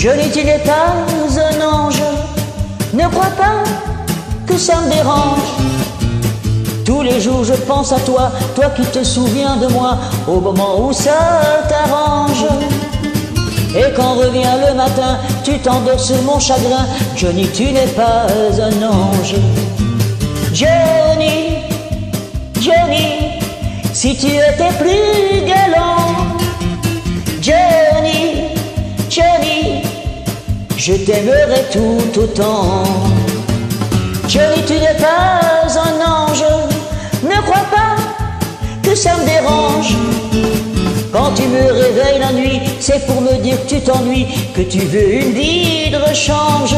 Tu n'es pas un ange. Ne crois pas que ça me dérange. Tous les jours je pense à toi, toi qui te souviens de moi au moment où ça t'arrange. Et quand revient le matin, tu t'endors sur mon chagrin. Johnny, tu n'es pas un ange. Johnny, Johnny, si tu étais plus galant. Je t'aimerais tout autant. Johnny, tu n'es pas un ange. Ne crois pas que ça me dérange. Quand tu me réveilles la nuit, c'est pour me dire que tu t'ennuies, que tu veux une vie de rechange.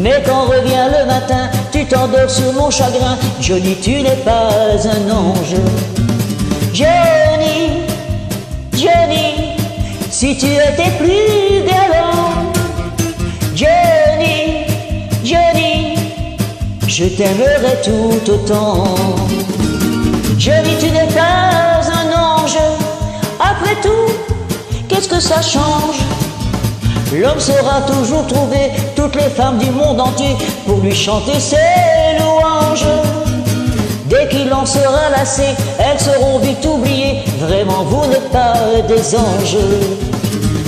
Mais quand revient le matin, tu t'endors sur mon chagrin. Johnny, tu n'es pas un ange. Johnny, Johnny, si tu étais plus galant. Je t'aimerais tout autant. Johnny, tu n'es pas un ange. Après tout, qu'est-ce que ça change? L'homme saura toujours trouver toutes les femmes du monde entier pour lui chanter ses louanges. Dès qu'il en sera lassé, elles seront vite oubliées. Vraiment, vous n'êtes pas des anges.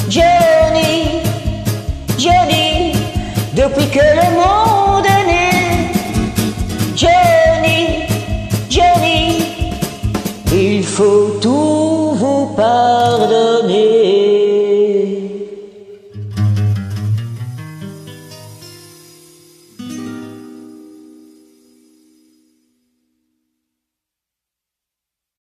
Johnny, Johnny, depuis que le monde il faut tout vous pardonner.